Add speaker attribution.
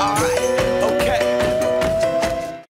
Speaker 1: All right.